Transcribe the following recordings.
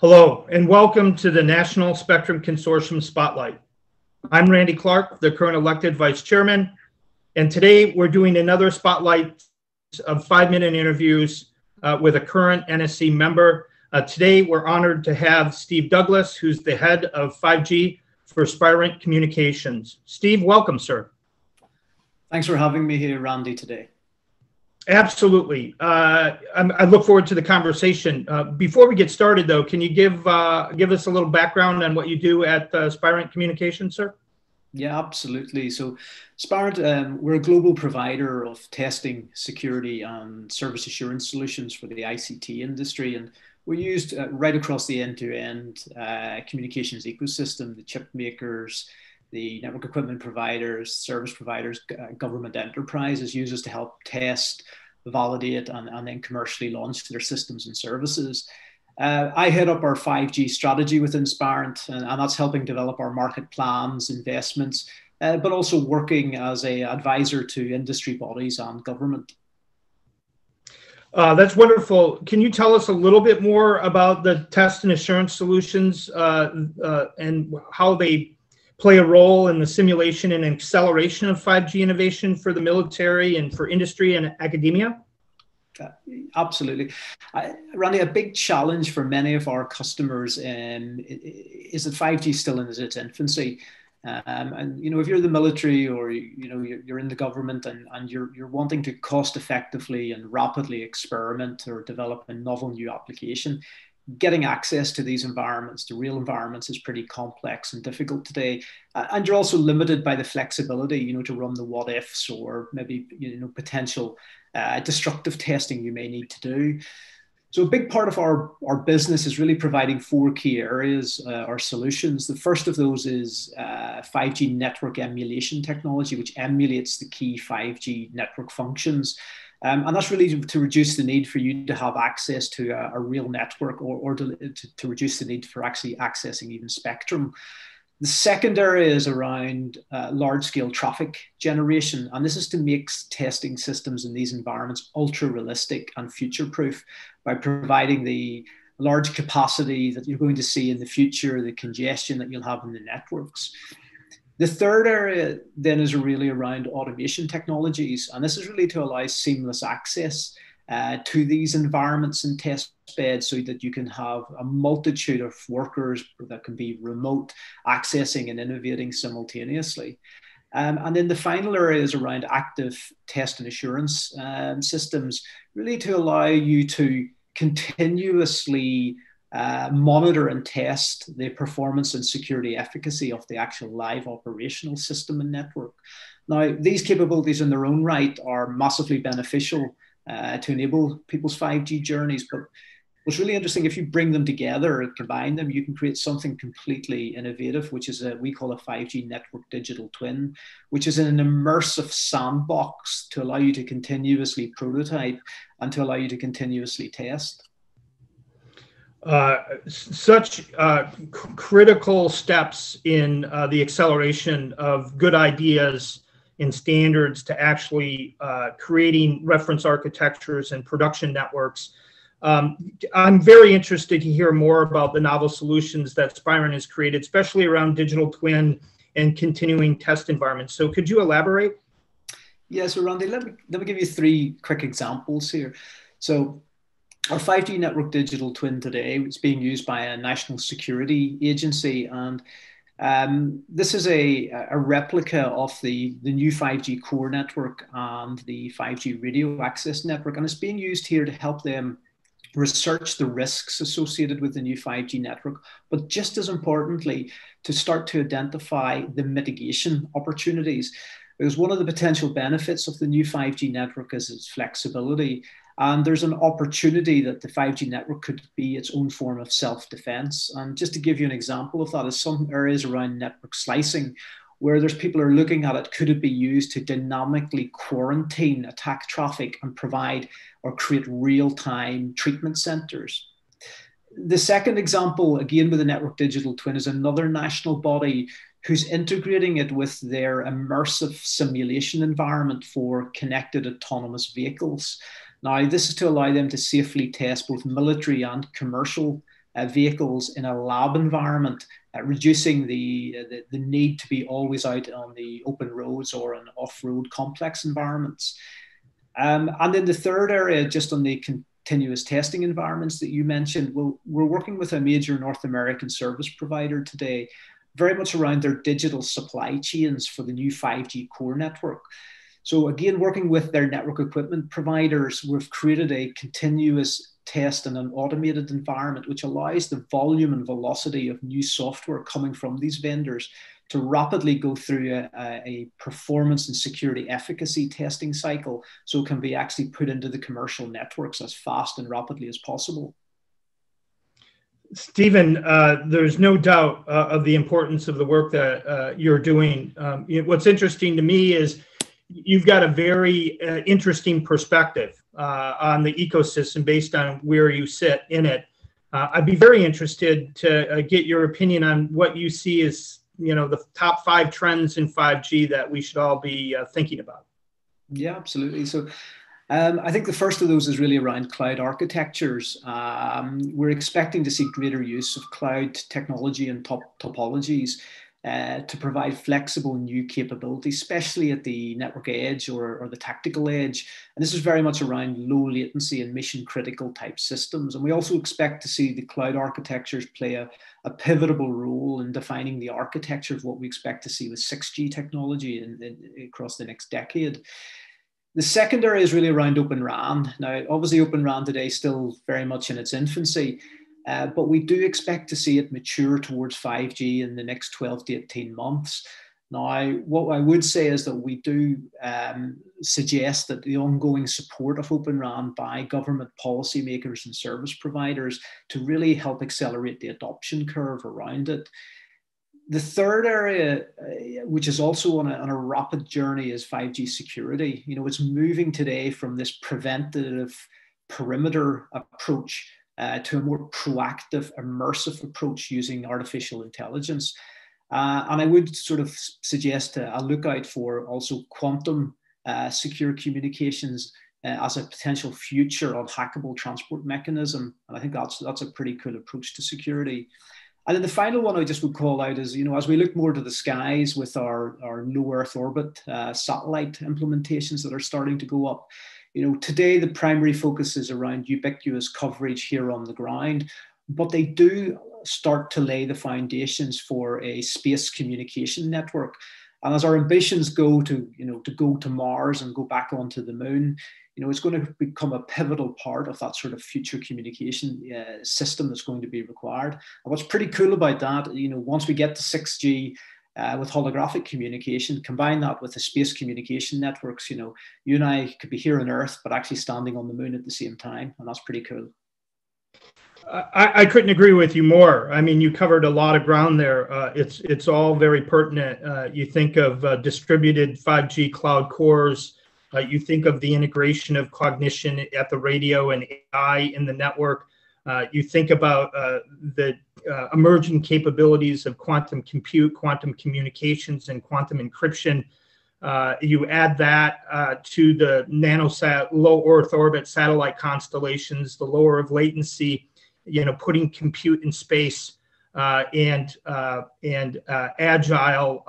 Hello, and welcome to the National Spectrum Consortium Spotlight. I'm Randy Clark, the current elected Vice Chairman, and today we're doing another spotlight of five minute interviews uh, with a current NSC member. Uh, today we're honored to have Steve Douglas, who's the head of 5G for Spirent Communications. Steve, welcome, sir. Thanks for having me here, Randy, today. Absolutely. Uh, I look forward to the conversation. Uh, before we get started, though, can you give uh, give us a little background on what you do at uh, Spirent Communications, sir? Yeah, absolutely. So, Spirent, um, we're a global provider of testing, security, and service assurance solutions for the ICT industry, and we're used uh, right across the end-to-end uh, communications ecosystem. The chip makers, the network equipment providers, service providers, uh, government enterprises use us to help test, validate, and, and then commercially launch their systems and services. Uh, I head up our 5G strategy within Spirent, and, and that's helping develop our market plans, investments, uh, but also working as a advisor to industry bodies and government. Uh, that's wonderful. Can you tell us a little bit more about the test and assurance solutions uh, uh, and how they play a role in the simulation and acceleration of 5G innovation for the military and for industry and academia? Uh, absolutely. I, Randy, a big challenge for many of our customers um, is that 5G still in its infancy. Um, and you know, if you're the military or you know you're, you're in the government and, and you're you're wanting to cost effectively and rapidly experiment or develop a novel new application, getting access to these environments, to real environments, is pretty complex and difficult today. And you're also limited by the flexibility, you know, to run the what ifs or maybe you know potential uh, destructive testing you may need to do. So a big part of our, our business is really providing four key areas, uh, our solutions. The first of those is uh, 5G network emulation technology, which emulates the key 5G network functions. Um, and that's really to, reduce the need for you to have access to a, a real network or, or to, to, to, reduce the need for actually accessing even spectrum. The second area is around uh, large scale traffic generation. And this is to make testing systems in these environments ultra realistic and future proof by providing the large capacity that you're going to see in the future, the congestion that you'll have in the networks. The third area then is really around automation technologies, and this is really to allow seamless access uh, to these environments and test beds so that you can have a multitude of workers that can be remote accessing and innovating simultaneously. Um, and then the final area is around active test and assurance um, systems, really to allow you to continuously uh, monitor and test the performance and security efficacy of the actual live operational system and network. Now, these capabilities in their own right are massively beneficial uh, to enable people's 5G journeys, but what's really interesting, if you bring them together and combine them, you can create something completely innovative, which is a we call a 5G network digital twin, which is an immersive sandbox to allow you to continuously prototype and to allow you to continuously test. Uh, such uh, critical steps in uh, the acceleration of good ideas and standards to actually uh, creating reference architectures and production networks. Um, I'm very interested to hear more about the novel solutions that Spirent has created, especially around digital twin and continuing test environments. So, could you elaborate? Yeah, so Randy, let me, let me give you three quick examples here. So, our 5G network digital twin today is being used by a national security agency, and um, this is a, a replica of the, the new 5G core network and the 5G radio access network, and it's being used here to help them research the risks associated with the new 5G network, but just as importantly, to start to identify the mitigation opportunities. Because one of the potential benefits of the new 5G network is its flexibility and there's an opportunity that the 5G network could be its own form of self defense. And just to give you an example of that, is some areas around network slicing where there's people are looking at it could it be used to dynamically quarantine attack traffic and provide or create real-time treatment centers the second example again with the network digital twin is another national body who's integrating it with their immersive simulation environment for connected autonomous vehicles now, this is to allow them to safely test both military and commercial uh, vehicles in a lab environment, uh, reducing the, uh, the, the need to be always out on the open roads or in off-road complex environments. Um, and then the third area, just on the continuous testing environments that you mentioned, well, we're working with a major North American service provider today, very much around their digital supply chains for the new 5G core network. So again, working with their network equipment providers, we've created a continuous test in an automated environment, which allows the volume and velocity of new software coming from these vendors to rapidly go through a, a, performance and security efficacy testing cycle so it can be actually put into the commercial networks as fast and rapidly as possible. Stephen, uh, there's no doubt uh, of the importance of the work that uh, you're doing. Um, what's interesting to me is you've got a very uh, interesting perspective uh, on the ecosystem based on where you sit in it. Uh, I'd be very interested to uh, get your opinion on what you see as you know the top five trends in 5G that we should all be uh, thinking about. Yeah, absolutely. So. Um, I think the first of those is really around cloud architectures. Um, we're expecting to see greater use of cloud technology and top topologies uh, to provide flexible new capabilities, especially at the network edge or, or the tactical edge. And this is very much around low latency and mission critical type systems. And we also expect to see the cloud architectures play a, a pivotal role in defining the architecture of what we expect to see with 6G technology in, in, across the next decade. The second area is really around Open RAN. Now, obviously, Open RAN today is still very much in its infancy, uh, but we do expect to see it mature towards 5G in the next 12 to 18 months. Now, what I would say is that we do um, suggest that the ongoing support of Open RAN by government policymakers and service providers to really help accelerate the adoption curve around it. The third area, uh, which is also on a, on a rapid journey, is 5G security. You know, it's moving today from this preventative perimeter approach uh, to a more proactive, immersive approach using artificial intelligence. Uh, and I would sort of suggest a, a lookout for also quantum uh, secure communications uh, as a potential future unhackable transport mechanism. And I think that's, that's a pretty cool approach to security. And then the final one I just would call out is, you know, as we look more to the skies with our, our low Earth orbit uh, satellite implementations that are starting to go up, you know, today the primary focus is around ubiquitous coverage here on the ground, but they do start to lay the foundations for a space communication network. And as our ambitions go to, you know, to go to Mars and go back onto the moon, you know, it's going to become a pivotal part of that sort of future communication uh, system that's going to be required. And what's pretty cool about that, you know, once we get to 6G, uh, with holographic communication, combine that with the space communication networks, you know, you and I could be here on Earth, but actually standing on the moon at the same time. And that's pretty cool. I, I couldn't agree with you more. I mean, you covered a lot of ground there. Uh, it's it's all very pertinent. Uh, you think of uh, distributed 5G cloud cores. Uh, you think of the integration of cognition at the radio and AI in the network. Uh, you think about uh, the uh, emerging capabilities of quantum compute, quantum communications, and quantum encryption. Uh, you add that uh, to the nanosat low Earth orbit satellite constellations, the lower of latency, you know, putting compute in space and and agile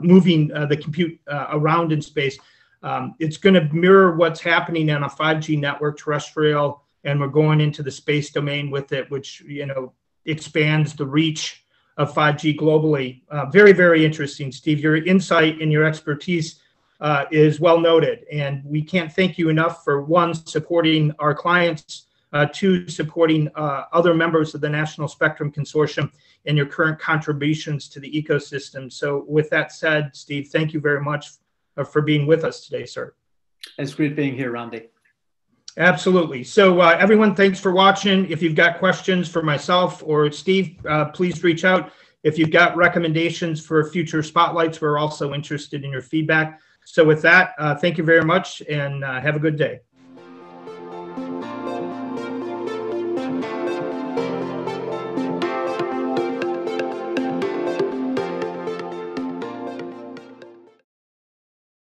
moving the compute around in space. Um, it's going to mirror what's happening on a 5G network, terrestrial and we're going into the space domain with it, which you know expands the reach of 5G globally. Uh, very, very interesting, Steve. Your insight and your expertise uh, is well noted, and we can't thank you enough for one supporting our clients, uh, two supporting uh, other members of the National Spectrum Consortium, and your current contributions to the ecosystem. So, with that said, Steve, thank you very much uh, for being with us today, sir. It's great being here, Randy. Absolutely. So, uh, everyone, thanks for watching. If you've got questions for myself or Steve, uh, please reach out. If you've got recommendations for future spotlights, we're also interested in your feedback. So, with that, uh, thank you very much and uh, have a good day.